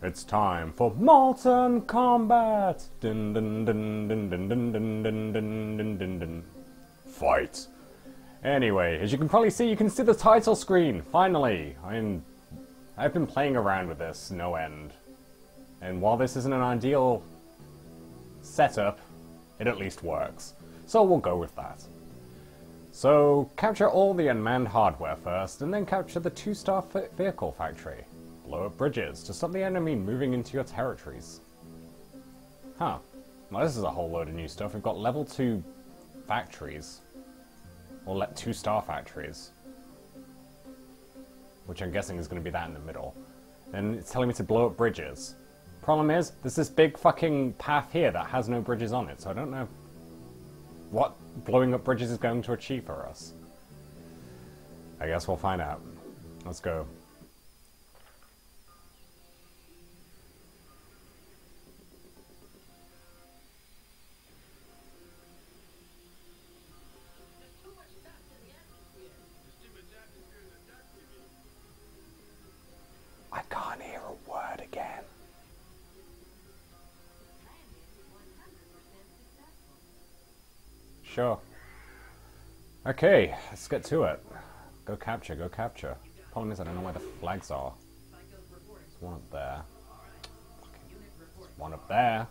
It's time for Molten Kombat! Dun dun dun dun dun dun dun dun dun dun dun dun. Fight! Anyway, as you can probably see, you can see the title screen. Finally, I'm. I've been playing around with this no end, and while this isn't an ideal setup, it at least works. So we'll go with that. So capture all the unmanned hardware first, and then capture the two-star vehicle factory. Blow up bridges to stop the enemy moving into your territories. Huh. Well, this is a whole load of new stuff. We've got level 2 factories. Or let 2 star factories. Which I'm guessing is going to be that in the middle. And it's telling me to blow up bridges. Problem is, there's this big fucking path here that has no bridges on it, so I don't know what blowing up bridges is going to achieve for us. I guess we'll find out. Let's go. Sure. Okay, let's get to it. Go capture, go capture. Problem is, I don't know where the flags are. There's one up there. There's one up there.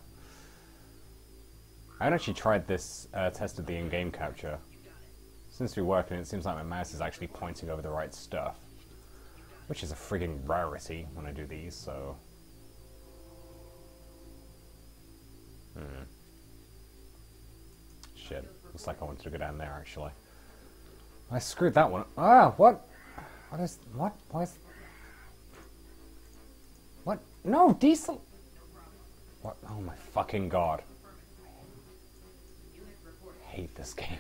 I haven't actually tried this, uh, tested the in-game capture. Since we're working, it seems like my mouse is actually pointing over the right stuff. Which is a frigging rarity when I do these, so... Hmm. Shit. Looks like I wanted to go down there, actually. I screwed that one. Ah, what? What is... What? Why is... What? No, diesel... What? Oh my fucking god. I hate this game.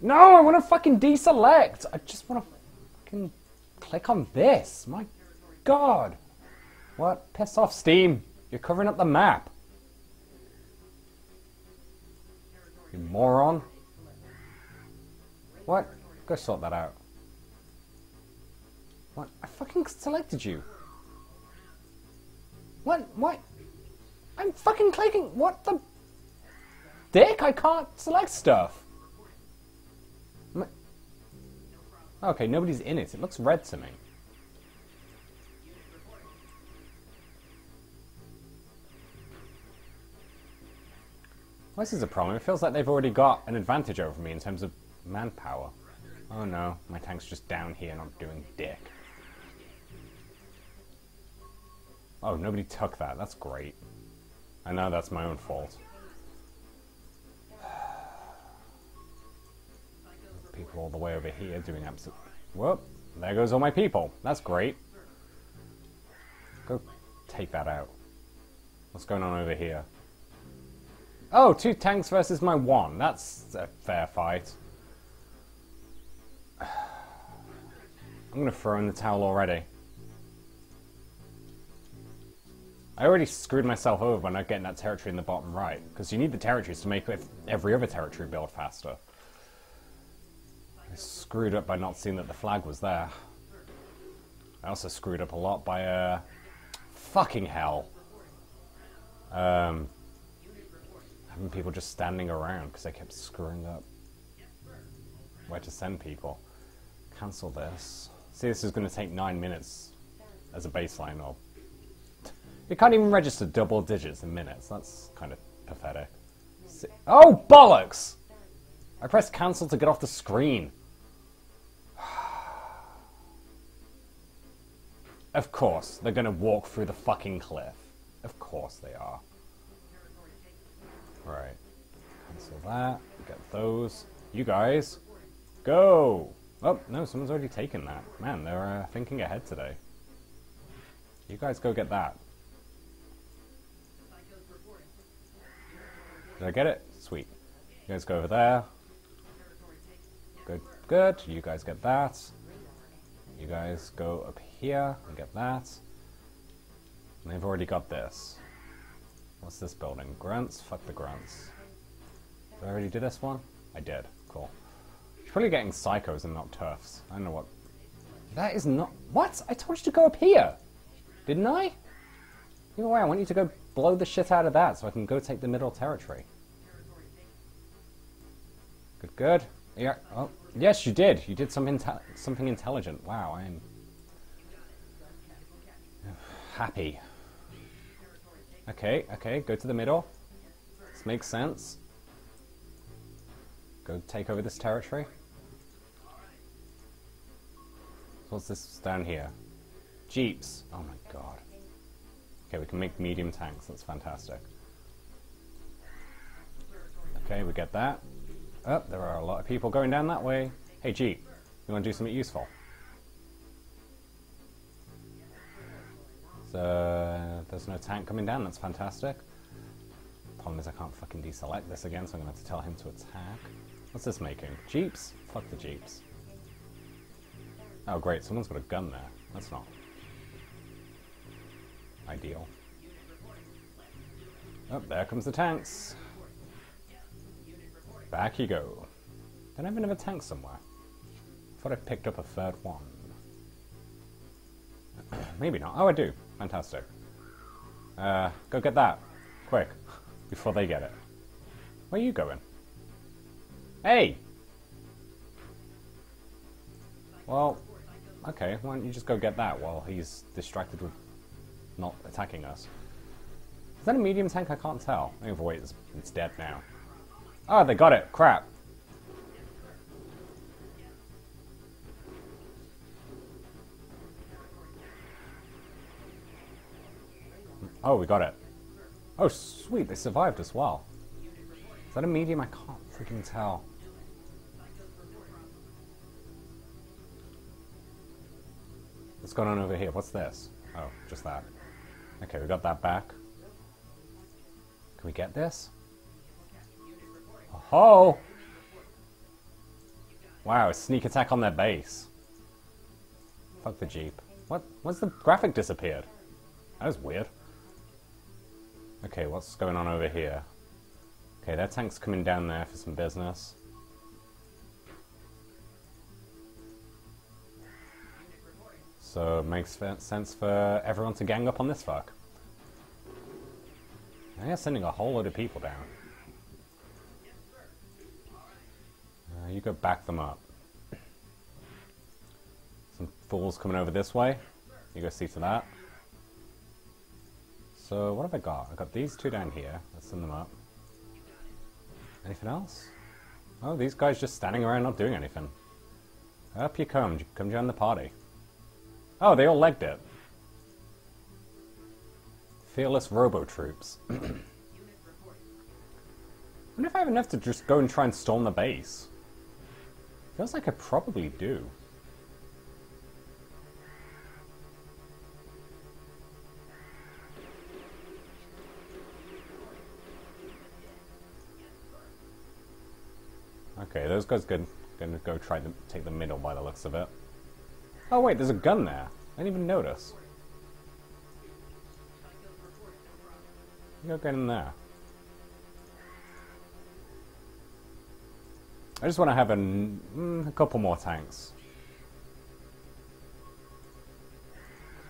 No, I want to fucking deselect. I just want to fucking click on this. My god. What? Piss off, Steam. You're covering up the map. You moron. What? Go sort that out. What? I fucking selected you. What? What? I'm fucking clicking. What the? Dick, I can't select stuff. Okay, nobody's in it. It looks red to me. This is a problem. It feels like they've already got an advantage over me in terms of manpower. Oh no, my tank's just down here not doing dick. Oh, nobody took that. That's great. I know that's my own fault. People all the way over here doing absolute. Whoop! There goes all my people. That's great. Go take that out. What's going on over here? Oh, two tanks versus my one. That's a fair fight. I'm gonna throw in the towel already. I already screwed myself over by not getting that territory in the bottom right, because you need the territories to make every other territory build faster. I screwed up by not seeing that the flag was there. I also screwed up a lot by, uh... Fucking hell. Um... Having people just standing around because I kept screwing up where to send people. Cancel this. See, this is going to take nine minutes as a baseline, or it can't even register double digits in minutes. That's kind of pathetic. See- oh bollocks! I pressed cancel to get off the screen. of course, they're going to walk through the fucking cliff. Of course they are. Right. Cancel that. Get those. You guys, go! Oh, no, someone's already taken that. Man, they're uh, thinking ahead today. You guys go get that. Did I get it? Sweet. You guys go over there. Good, good. You guys get that. You guys go up here and get that. And they've already got this. What's this building? Grants? Fuck the grants. Did I already do this one? I did. Cool. You're probably getting psychos and not toughs. I don't know what. That is not. What? I told you to go up here! Didn't I? Either way, I want you to go blow the shit out of that so I can go take the middle territory. Good, good. Yeah. Oh, yes, you did. You did some something intelligent. Wow, I am happy. Okay, okay, go to the middle. This makes sense. Go take over this territory. What's this down here? Jeeps. Oh my god. Okay, we can make medium tanks. That's fantastic. Okay, we get that. Oh, there are a lot of people going down that way. Hey, Jeep, you want to do something useful? So, there's no tank coming down. That's fantastic. Problem is I can't fucking deselect this again, so I'm going to have to tell him to attack. What's this making? Jeeps? Fuck the Jeeps. Oh, great. Someone's got a gun there. That's not ideal. Oh, there comes the tanks. Back you go. Don't I have another tank somewhere? Thought I picked up a third one. Maybe not. Oh, I do. Fantastic. Uh, go get that. Quick. Before they get it. Where are you going? Hey! Well, okay, why don't you just go get that while he's distracted with not attacking us. Is that a medium tank? I can't tell. Oh, wait, it's, it's dead now. Oh, they got it. Crap. Oh, we got it. Oh, sweet, they survived as well. Is that a medium? I can't freaking tell. What's going on over here? What's this? Oh, just that. Okay, we got that back. Can we get this? Oh! Wow, a sneak attack on their base. Fuck the Jeep. What? What's the graphic disappeared? That was weird. Okay, what's going on over here? Okay, that tank's coming down there for some business. So it makes sense for everyone to gang up on this fuck. They're sending a whole load of people down. Uh, you go back them up. Some fools coming over this way. You go see to that. So what have I got? I've got these two down here. Let's send them up. Anything else? Oh, these guys just standing around not doing anything. Up you come. Come join the party. Oh, they all legged it. Fearless Robo Troops. I wonder if I have enough to just go and try and storm the base. Feels like I probably do. Okay, those guys are gonna go try to take the middle by the looks of it. Oh wait, there's a gun there. I didn't even notice. You go get in there. I just want to have a, mm, a couple more tanks.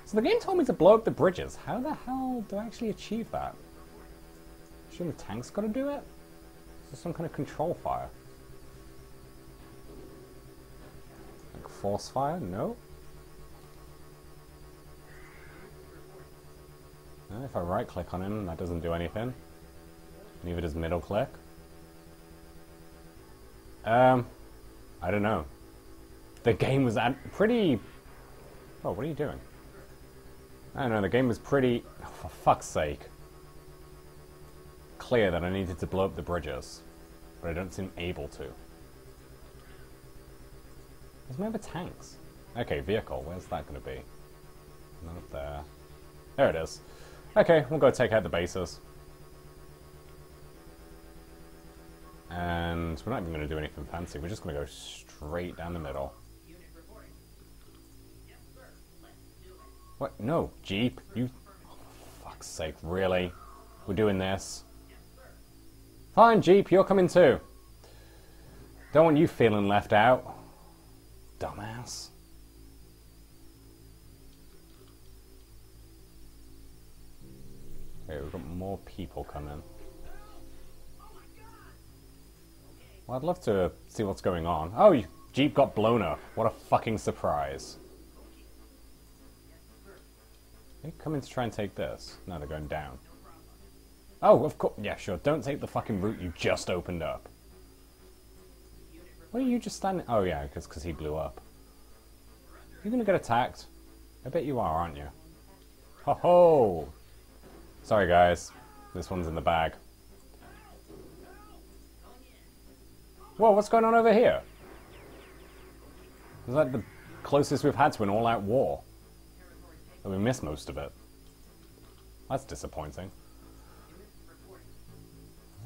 So the game told me to blow up the bridges. How the hell do I actually achieve that? Shouldn't the tanks got to do it? Is there some kind of control fire? Force fire? No? if I right click on him, that doesn't do anything. Neither does middle click. Um, I don't know. The game was pretty... Oh, what are you doing? I don't know, the game was pretty... Oh, for fuck's sake. Clear that I needed to blow up the bridges. But I don't seem able to. Where's my other tanks? Okay, vehicle. Where's that going to be? Not there. There it is. Okay, we'll go take out the bases. And we're not even going to do anything fancy. We're just going to go straight down the middle. What? No, Jeep. You... Oh, fuck's sake, really? We're doing this? Fine, Jeep, you're coming too. Don't want you feeling left out. Dumbass. we've got more people coming. Well, I'd love to see what's going on. Oh, Jeep got blown up. What a fucking surprise. They coming to try and take this? No, they're going down. Oh, of course. Yeah, sure. Don't take the fucking route you just opened up. What are you just standing? Oh, yeah, because he blew up. You're gonna get attacked. I bet you are, aren't you? Ho ho! Sorry, guys. This one's in the bag. Whoa, what's going on over here? Is that the closest we've had to an all-out war? And we missed most of it. That's disappointing.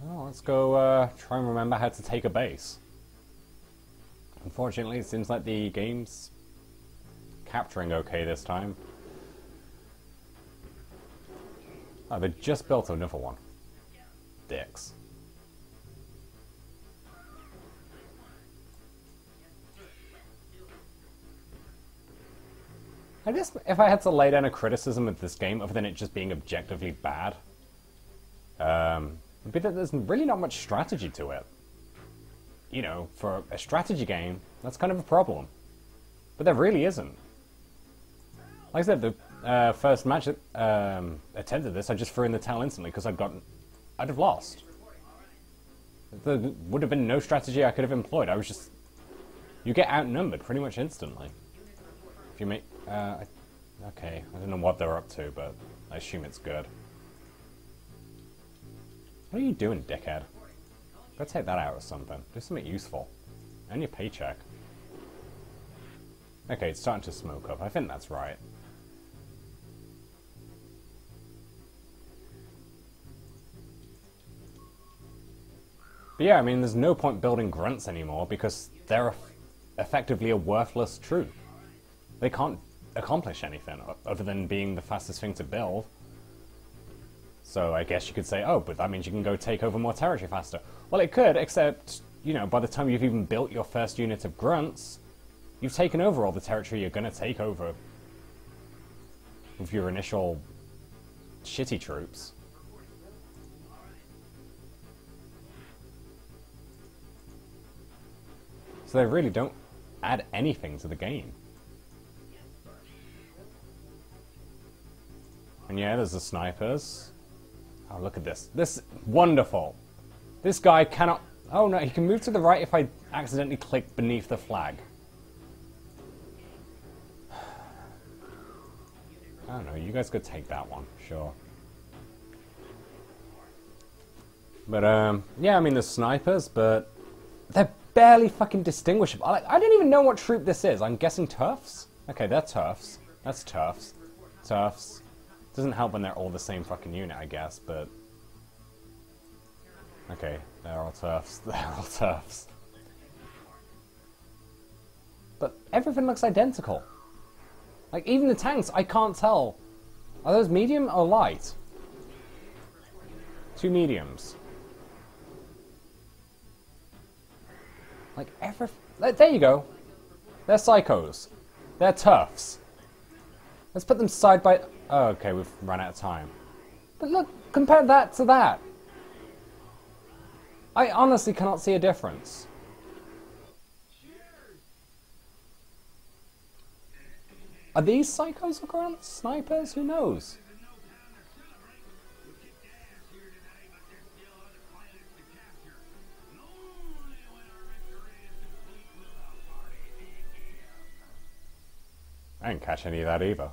Well, let's go uh, try and remember how to take a base. Unfortunately, it seems like the game's capturing okay this time. Oh, they just built another one. Dicks. I guess if I had to lay down a criticism of this game, other than it just being objectively bad, um, would be that there's really not much strategy to it. You know, for a strategy game, that's kind of a problem. But there really isn't. Like I said, the uh, first match that um, attended this, I just threw in the towel instantly because I'd gotten, I'd have lost. There would have been no strategy I could have employed. I was just, you get outnumbered pretty much instantly. If you make, uh, okay, I don't know what they're up to, but I assume it's good. What are you doing, dickhead? Go take that out or something. Do something useful. And your paycheck. Okay, it's starting to smoke up. I think that's right. But yeah, I mean, there's no point building grunts anymore because they're effectively a worthless troop. They can't accomplish anything other than being the fastest thing to build. So I guess you could say, oh, but that means you can go take over more territory faster. Well, it could, except, you know, by the time you've even built your first unit of grunts, you've taken over all the territory you're going to take over with your initial shitty troops. So they really don't add anything to the game. And yeah, there's the snipers. Oh, look at this. This wonderful. This guy cannot. Oh no, he can move to the right if I accidentally click beneath the flag. I don't know. You guys could take that one, sure. But um, yeah, I mean the snipers, but they're barely fucking distinguishable. I, I don't even know what troop this is. I'm guessing Toughs. Okay, they're Toughs. That's Toughs. Toughs. Doesn't help when they're all the same fucking unit, I guess, but... Okay, they're all Toughs. They're all Toughs. But everything looks identical. Like, even the tanks, I can't tell. Are those medium or light? Two mediums. Like, every... There you go. They're psychos. They're toughs. Let's put them side by... Oh, okay, we've run out of time. But look, compare that to that. I honestly cannot see a difference. Are these psychos or grunts? Snipers? Who knows? I didn't catch any of that either.